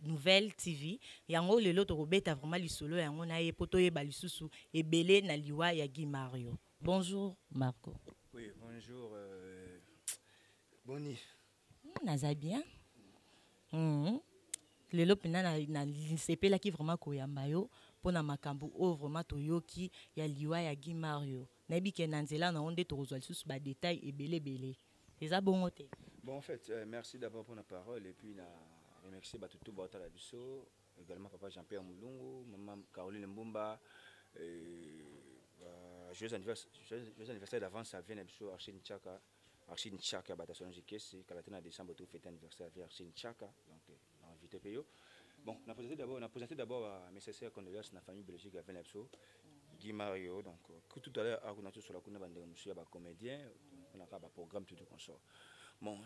nouvelle TV yango lelo tokobeta vraiment lisolo yango na ye mpo toyeba lisusu ebele na liwa ya Guy Mario. Bonjour Marco. Oui, bonjour euh, Boni. Hmm, naza bien. Hmm. Lelo pena na, na lisepelaki vraiment koyamba yo mpo na makambo oyo vraiment toyoki ya liwa ya Guy Mario. Nayebi ke na nzela na yo nde tokozwa lisusu ba detail ebele ebele. eza bongo te bon en fait euh, merci d'abord pour la parole et puis na remercier bato tout baotala biso également papa jean pierre mulungu maman caroline mbumba euh, euh, joyeux anniversaire, joyeux anniversaire d'avance à vienne biso archine chaka archine chaka bato asolongi kesi kala te na décembre tofete anniversaire vie archine chaka donc euh, na invité pe yo bon na présenter d'abord na présenter d'abord euh, mes sincères condoléances na famille biologique ya Vena Epso Guy Mario donc euh, tout à l'heure akuna tout sur la kuna bande musu ya ba comédiens on a pas ba programme tout tout consort bon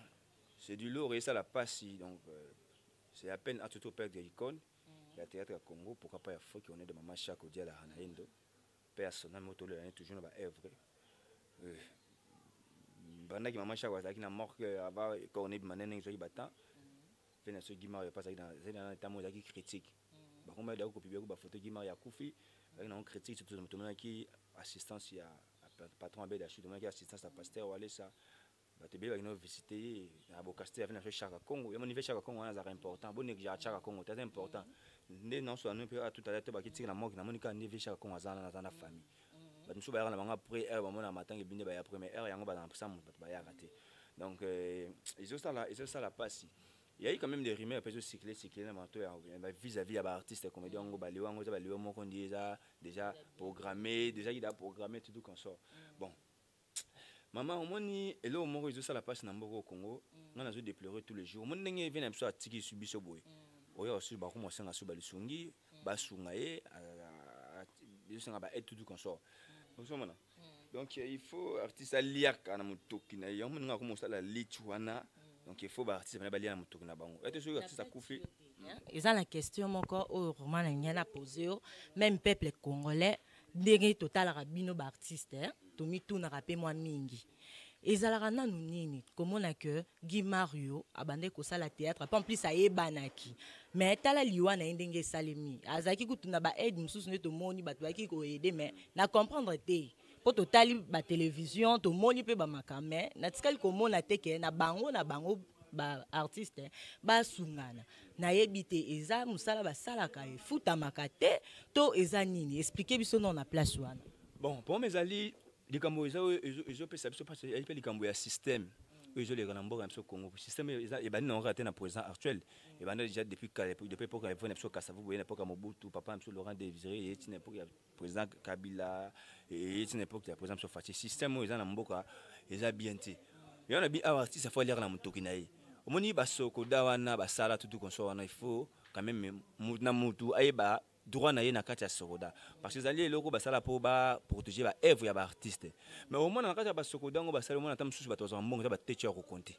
c'est du lourd et ça la passi donc euh, c'est à peine à tout au père de l'icône mm. ya théâtre ya Congo pourquoi pas ya Foki on est de maman Chako Diala Hanaendo Père ya Sona moko tolela ne toujours na ba œuvre euh, bandaki mama Shako azalaki na morgue euh, ava cornet bimana ndenge ezwaki batemps mpe na so Guimar ya pasaki na zali na ntango ezalaki critique mm. bakoma yadaki kopibia ko bafoto Guimar ya kufi azalaki nango critique surtout tomonaki assistance ya patron abeda sud tomonaki assistance ya pasteur walesa bato ebele bakino visite ye na bokaste ya vina so chaka congo yamoni ve chaka congo wana azalaka important bo negligea chaka congo te aza important nde naoso anu mpe tout à l'heure to bakitiki na moki namoni kaka nde ve chaka congo aza wana aza na famille bato mosusu bayaka na bango après heure bamonaka matangi binde baya après mais heure yango bazala mposa moto bato bayaka te donc euh, ezosala ezosala mpasi Il y a eu quand même des rumeurs, peut-être cycler, cycler, vis-à-vis à artiste, comédien, on va aller, on va aller, on va déjà programmé, déjà il a programmé tout comme ça. Bon, Maman omoni eloko moko ezo sala pasi na mboko au Congo mm. nga nazo deplorer tous les jours omoni ndenge vena biso atiki su biso boye mm. oyo basusu bakoma osenga su balisungi mm. basunga ye bizosenga ba aide tout du consort mm. ozomona mm. donc il faut artiste aliaka na motoki na ye yango moninga akoma osala lit wana mm. donc il faut baartiste bana balia na motoki na bango ete soki artiste akufi eza na question moko oyo roman na ngai na pose yo même peuple congolais ndenge totalaka bino baartiste eh? tomitunaka mpe mwa mingi ezalaka nanu nini komona ke guy mario abandaki kosala théâtre mpe en plus ayebanaki me tala liwa na ye ndenge esalemi azalaki kutu na baaide mosusu nde tomoni bato bayaki koyede me na comprendre te mpo totali batelevizio tomoni mpe bamaka me natikali komona te ke na bango na bango baartiste basungana ba nayebi te eza mosala basalaka efutamaka te to eza nini explike biso nao na place wana bon problème ezali likambo eza oyo ezopesa biso mpasi ezali mpe likambo ya système oyo ezoleka na mboka na biso congo système ebandi nango kaka te na président actuel ebanda déjà depuis kala depuis époque ya na biso kasavubu ye na époque ya mobutu papa na biso laurent desire ye ti na époque ya président kabila eye ti na époque ya président biso faci système oyo eza na mboka eza bien te yango na bi awa artiste afo aliaka na motoki na ye omoni basokoda wana basala tutu konso wana il faut quand même mutu na mutu ayeba droit na ye na kati ya sokoda parce que ezali eloko basala mpo baprotege baevre ya baartiste mais omona na kati ya basokoda yango basali omona ata mosusu bato bazwa mbongo eza batete ya kokonte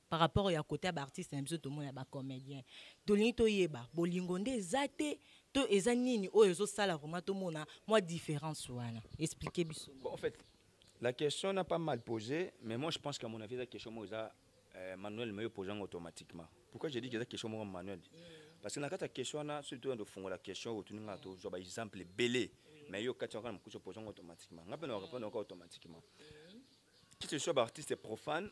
par rapport ya kote ya ba artiste na biso tomona ba comedien tolingi toyeba bolingo nde eza te to eza nini oyo ezosala vraiment tomona mwa différence wana expliquer biso bon, en fait la question n'a pas mal posé mais moi je pense qu'à mon avis la question moi eza euh, manuel meyo pose yango automatiquement pourquoi j'ai dit que eza question moko manuel mm. parce que na kati ya question wana soki toyando fungola question oyo toninga tozwa baexemple ebele mais yo kati yango na mokusu pose yango automatiquement ngai mpe na répondre yango automatiquement mm. que ce soit baartiste profane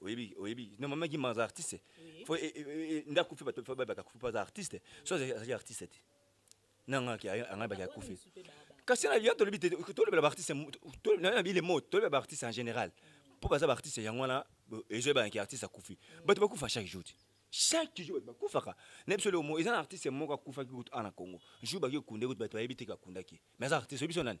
oyebi oyebi non mama gimba aza artiste fo eh, eh, eh, nde akufi bato fo bayebaka akufi mpo aza artiste so azalaki artiste te nanga anga baki akufi kasi na liya tolobi te tolobela baartiste na bile mot tolobela baartiste en général mpo baza baartiste yango wana ezoyebanaki artiste akufi bato bakufa chaque jour te chaque jour bato bakufaka na biso leo eza na artiste moko akufaki kutu ana congo jour baki kunde kutu bato bayebi te kakundaki mais aza artiste oyebi so nani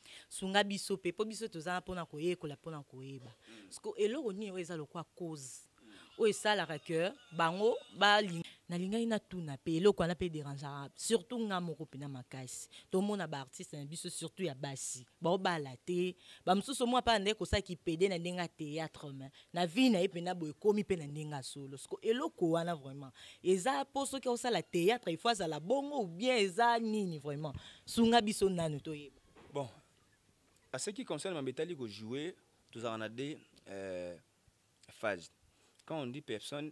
sunga biso mpe mpo biso toza na mpona koyekola mpona koyeba siko eloko nini oyo eza lokola cause oyo esalaka ke bango balinga nalingaki natuna mpe eloko wana mpe derangeaka surtout nga moko mpena makasi tomona baartiste na biso surtout ya basi baobala te bamosusu mwa mpe andeki kosala kipede na ndenge ya théâtre me na vie na ye mpena boye ekomi mpe na ndenge ya solo siko eloko wana vraiment eza mpo soki akosala théâtre il faut azala bongo ou bien eza nini vraiment sunga biso nanu toyeba bon à ce qui concerne mambo etali kojoue tozalaka na de euh, phase quand on dit personne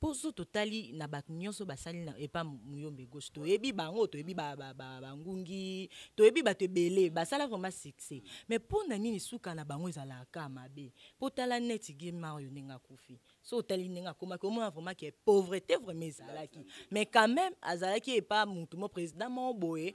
Po so totali na batu nionso basali na epa muyombe gauche toyebi bango toyebi ba ba ba ba ngungi toyebi batu ebele basala vraiment succès mais po na nini suka na bango ezala ka mabe po tala neti guy mario ndenge akufi so otali ndenge akomaki omona vraiment ke pauvrete vraiment ezalaki mais quand meme azalaki epa mutu mo president moko boye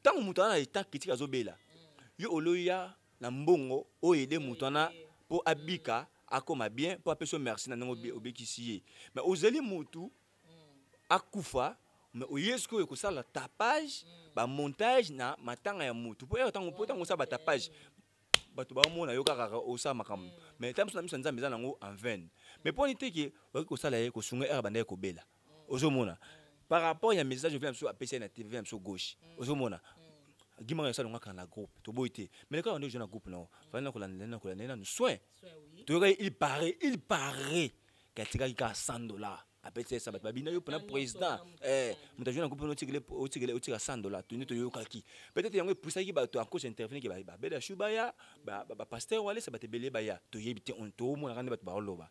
ntango moto wana na etat critique azobela yo oloya na mbongo oyo ede moto wana mpo abika akoma bien mpo apesi yo merci na ndenge obikisi ye mais ozali motu akufa mais oye sikoyo ekosala tapage bamontage na matanga ya motu mpo ntango mpo ntango osala batapage bato baomona yo kaka osala makambo mais ntango mosusu na miso ya nzambe eza nango en vaine mais mpo niteke okoki kosala ye kosunga ere banda ye kobela ozomona par rapport ya message ovia biso apesi ye na tv via biso gauche mm. ozomona mm. gimaka yosala ngaka na groupe toboyi te mais lekaka nde ozo na groupe nao fali nakolanda nakolanda ye nanu soin toyokaki il paraît il paraît ke atikaki kaka 100 dollars apesi ye sabato babina yo mpona président eh, moto azwi na groupe otikela otika 100 dollars toni toyokaki peut-être yango epusaki bato en cause intervenir ke babeda shu baya bapaster walesa bato ebele baya toyebi te tomonaka nde bato baoloba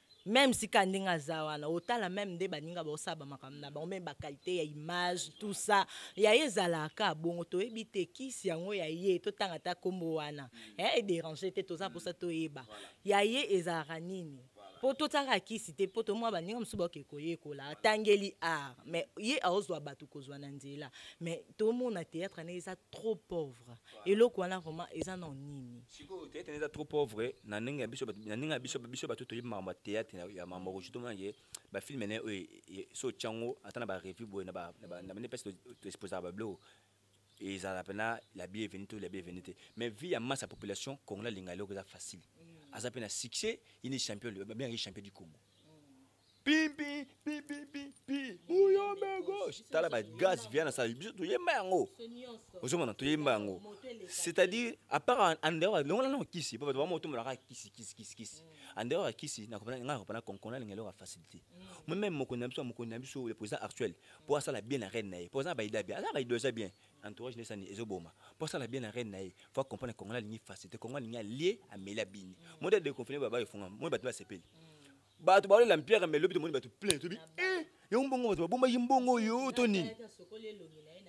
meme sika ndenge aza wana otala meme nde baninga baosala bamakambo na bango meme bakalite ya image tout ça ya ye ezalaka bongo toyebi te kisi yango ya ye totanga ata nkombo wana eh, ederange te toza mposa toyeba ya ye ezalaka nini mpo totiaka kisi te mpo tomwa baninga mosusu baoke koyekola atangeli art mais ye aozwa bato kozwa na nzela mais tomona théâtre na ye eza trop pauvre eloko wana vraiment eza na nini sikoyo théâtre eza trop pauvre na ndenge ya biso na ndenge ya biso biso bato toyebi makambo ya théâtre ya mambo okoki tomona ye bafilme na ye oyo so otya yango ata na barevue boye na bande mpesi toexposaka babiloko ezala mpena la bienvenu to la bienvenu te mais vie ya masse ya population congolais alinga eloko eza facile mm. aza mpe na succès ye nde champion babengaki champion du congo pimpi pipipipimpi buyombe gauche tala bagaz via na sala biso toyemba yango ozomona toyemba yango c'est-à-dire apart andehor alongola nango kisi po bato bamotombolaka kisi kisi kisi kisi andehor ya kisi ngai nakopana konkona alinga eloko ya facilité moi meme mokonzi na biso mokonzi na biso le président actuel mpo asala bien na reine na ye mpo aza na baida bien aza na baido eza bien entourage nde esani ezoboma mpo asala bien na reine na ye fo akomprendre kongo alingi facilité kongo alingi alie ameli abini moi de deconfine babayo efunga moi bato basepeli bato baolela mpiaka me lobi tomoni bato plein tobi eh, yango mbongo bato babombaki mbongo oyo to nini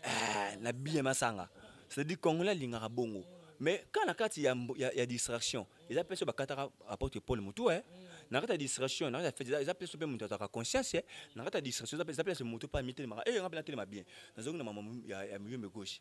ah, na biye masanga c'est-à-dire congolais alingaka bongo mais quand na kati ya, ya, ya distraction eza mpe so bakataka aporte epole motu e eh. mm. na kati ya distraction na kati ya fete eza mpe so mpe moto azalaka conscience eh. na kati ya distraction eza mpe so moto mpe amitelemaka e eh, nga mpe natelema bien nazongi na mama ya, ya miyombe gauche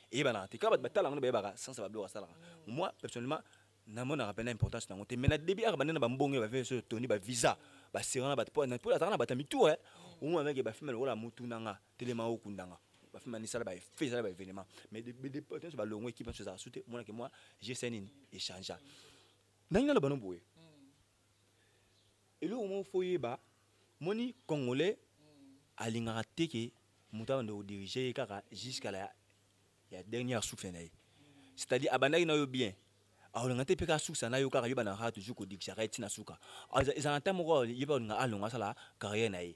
eyebanaka te kaka bato batala yango nde bayebaka sens ya babiloko asalaka moi personnellement namonaka mpe na importance na yango te mais na début aka bande na bambonge bavie so toni bavisa basera na bato mpo azalaka na bato ya mitu e omona meke bafilme lokola mutu na nga telema okunda nga bafilme ani esala baeffet ezala baévénement mais nyonso balongo ekipe nyonso ezala su te omonake mwa gsa nini échangea nangi naloba no boye eloko moko fo yeba moni congolais alingaka te ke moto abanda kodirige ye kaka jusqu'à la ya dernière souffle na ye c'est-à-dire abandaki na yo bien aolinga te mpe kaka sukisa na yo kaka yo bandaka kaka toujours kodigisaka ye ntina suka ezala ntan moko ye mpe aolinga alonga asala carrière na ye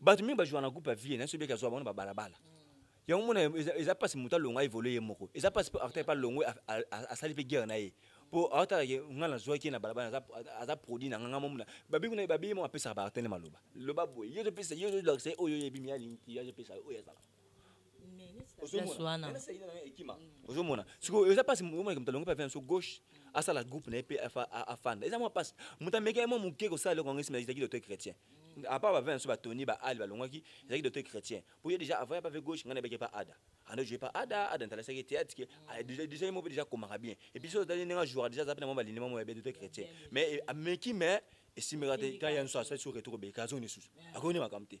bato mingi bajouaka na groupe ya vie na sobiki azwa bango na babalabala yango mona eza mpasi moto alongo aevole ye moko eza mpasi mpo artiste mpe alongo asali mpe guerre na ye mpo aotalake ngai nazwaki ye na balabala aza produit na nganga momona babingi babiye moko apesaka baartene maloba loba boye yo ozopesa ye oyo oyebi mi alingi ye azopesa oyo azalaka ozomona sikoyo eza mpasi omonaki moto alongi pavia so gauche asala groupe na ye mpe afanda eza mwa mpasi moto ameki ye mwa moke kosala eloko yango esima ezalaki doto chrétien apart bavia na biso batoni baali balongwaki ezalaki doto chrétien mpo ye déjà avaya pave gauche ngai nayebaki epa ada ando joue pa ada ada ntalasaki théâtre ke déjà ye moko mpe déjà akomaka bien epuis so otali ndenge ajouaka déjà aza mpe na mwa balindema moko ya bien doto chrétien mais ameki mais esimbaka te ntango ya nso asali so retour obeleka azongi lisusu akoki nde makambo te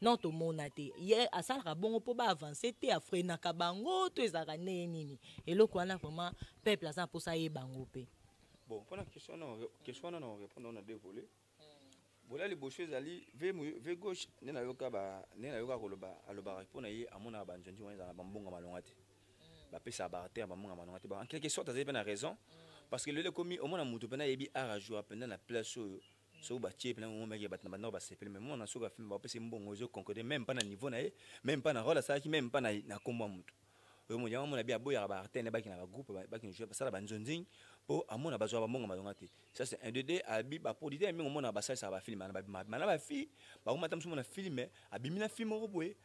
non tomona te ye asalaka bongo mpo baavance te afrenaka bango to ezalaka ndenge nini eloko wana vraiment peuple aza na mposa ayeba yango mpe bon mpona question wana na orépondre na deux volet hmm. bola liboso ezali ve gauche nde nayoka nde nayoka koloba alobaka mpo na ye amonaka banzonzi wana ezalaka bambonga malonga te hmm. bapesaka baartere bambonga malonga te en quelque sorte azali mpe na raison hmm. parce que lelo ekomi omona moto mpena ayebi art ajour mpenza na place oyo soki batie mpena yango meke bato na bandako basepeli me mwana soki afilme bapesi mbongo ezo concorde meme mpa na niveau na ye meme mpa na role asalaki meme mpa na nkombo ya motu oyo moto yango amona bi aboyaka baarte ne bakina bagroupe bakina jue basala banzonzing mpo amona bazwa bambongo bazonga te ça c'est un de deux abi baproducteur mingi omonaka basalisaka bafilme wana babimabima na bafille bakomata mosu mona filme abimi na filme moko boye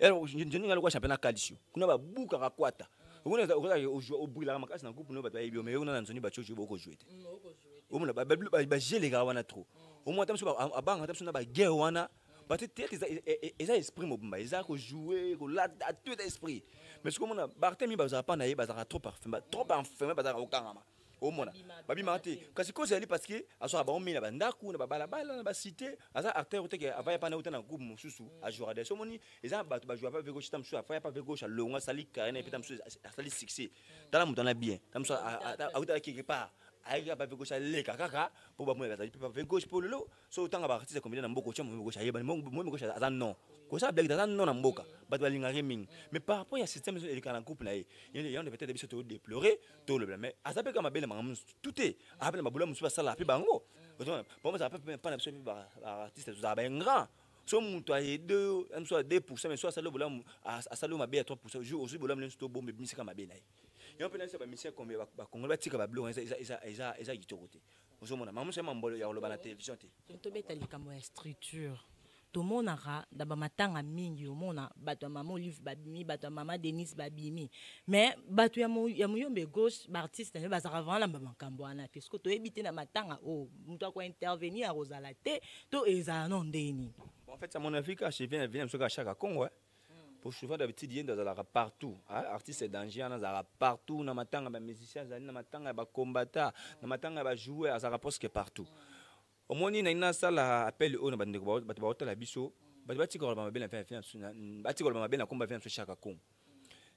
nzoninga lokola championnat calcio kuna babukaka kwata obrillaka makasi na groupe no bato bayebi yo mais yo kuna na nzoni bacoci yo bokojoue te omona bajelekaka wana trop omona ata mosusu abangaka ata mosusu na baguerre wana parce que théâtre eza, eza esprit mobimba eza kojouer kolata tout eza esprit mais soki omona bartemi bazalaka mpa na ye bazalaka trop parfum trop parfum bazalaka kokangama omona babimaka te kasi kozi ezali parce que azwaka bango mingi na bandako na babalabala na bacité aza acteur oteke avaya pana uta na groupe mosusu mm. ajouaka des omoni eza bato bajouaka pa ve gauche ta mosusu afaya pa ve gauche alonga asali carrière na ye mpe ta mosusu asali succès mm. tala moto ana bien ta mosusu autala quelque part ayaki kaka pa ve gauche aleka kaka mpo bamona azali mpe pa ve gauche mpo lelo so otanga ba artiste combien na mboka otia moyemi kocha ayebani moyemi kocha aza non kosala blague aza non na mboka bato balingaka ye mingi mais par rapport ya système ezo elekana na couple na ye yango peut-être biso to déplorer to lobela mais aza pe kama belle makambo mosusu tout est ape na babola mosusu basala pe bango ozomona bango bazala pe pa na biso pe ba artiste tozala ba ingrat so moto ayede yo mosusu ya 2 pourcent mais so asali bolamu asali yo mabe ya 3 pourcent jour ozwi bolamu nyonso to bomba ebimisaka mabe na ye yango mpe na biso bamisien bacongolais batika babiloko eza kitoko te ozomona mamusu ya mambolo ya koloba na television te tobeta likambo ya structure tomonaka na bamatanga mingi omona bato ya mama olive babimi bato ya mama denise babimi mais bato ya moyombe gauche baartiste naye bazalaka vraimen na bamakambo wana te soki toyebi te na matanga oyo oh, moto akointervenir akozala te to ezala no ndenge nini en fait à mon avis quand je viens viens soki achaka congo eh? mpo souvent d'habitude ye nde azalaka partout artiste danger wana azalaka partout na matanga ya bamusicien azali na matanga ya bacombata na matanga ya bajoueur azalaka presque partout omoni naina asala appel oyo na bandeko bato baotala biso bato batika koloba mabe na vie na vie na biso batika koloba mabe na komba vie na biso shaka kongo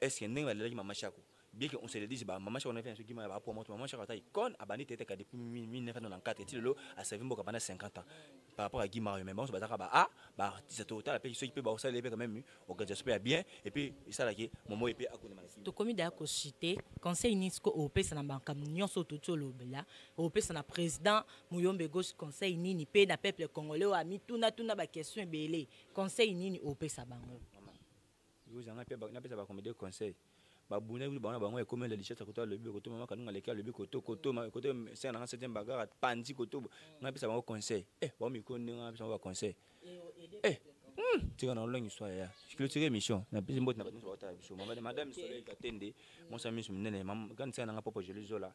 Est ce que ndenge balelaki Maman Shako, bien que on se le dise, ba Maman Shako na vie na biso kima ya ba poids moto, Maman Shako ata icone abandi teteka depuis 1994 ti lelo a servi mboka pendant 50 ans par rapport à Guy Mario, mais bango bazaka ba a ba artiste to tala pe soki pe ba osala pe quand même organisation pe ya bien et puis esala ke momo et puis akuna malaki. Tokomi da ko citer conseil nisco au pesa na banka nyonso to to lobela au pesa na président Muyombe gauche conseil nini pe na peuple congolais wa mituna tuna ba questions ebele conseil nini au pesa bango. Yoza nga pe na pesa ba comédie conseil. Ba bunda yulu bana bango ekomi la lichesse koto alobi be koto mama kanunga leki alobi koto koto ma koto sera nanga septième bagara panzi koto nga pesa bango conseil. Eh ba mi ko ndinga nga pesa bango ba conseil. Eh hmm tika na longi swa ya. Je clôture émission. Na pesa mbot na ba nso ba ta biso. Mama de madame Soleil Katende. Mon sami sumnene mam kan sera nanga popo je lui zola.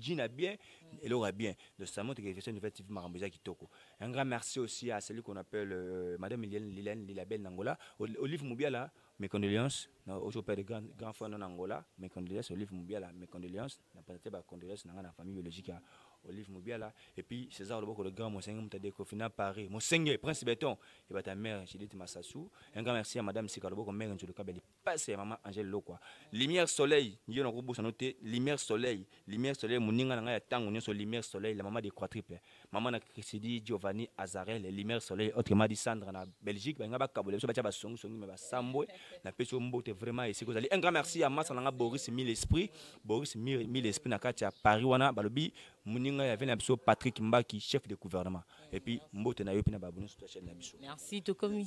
jina bien eloko ya bien donc ça montre que version nouvelle tv makambo eza kitoko un grand merci aussi à celui qu'on appelle euh, madame liliane liliane lilabel nangola olive mubiala mes condoléances ozo père de grand, grand frère non angola mes condoléances olive mubiala mes condoléances na présenter ba condoléances na nga na famille biologique ya olive mubiala et puis césar loboko le grand monseigneur muta de kofina paris monseigneur prince béton et ba ta mère judith massasou un grand merci à madame sika loboko mère nzulu kabeli pasi ya mama angele lokwa lumière soleil yo nakobosano te lumière soleil lumière soleil moninga na ngai ya ntango nyonso lumière soleil la mama de croix triple mama na crisidi giovanni azarel lumière soleil autrement dit sandra na belgique balinga bakabola biso batya basongisongi me basambwe napesi yo mbote vraiment esika ozali un grand merci ya masa na ngai boris mille esprit boris mille esprit na kati ya paris wana balobi moninga ya vene na biso patrick mbaki chef de gouvernement epuis mbote na yo mpe na babono sur chaîne na biso merci tokomi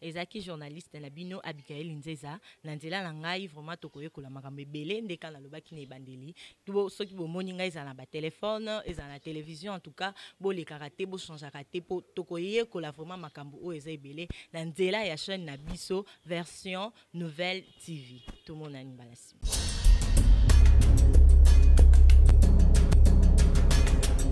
Ezalaki journaliste na bino Abigail Nzeza. Na nzela na ngai vraiment tokoyekola makambo ebele nde kaka nalobaki na ebandeli. Bo soki bomoni ngai ezala na ba telephone, ezala na television en tout cas bolekaka te, bochangeaka te po tokoyekola vraiment makambo oyo eza ebele na nzela ya chaine na biso version nouvelle TV. Tomonani mbala sima.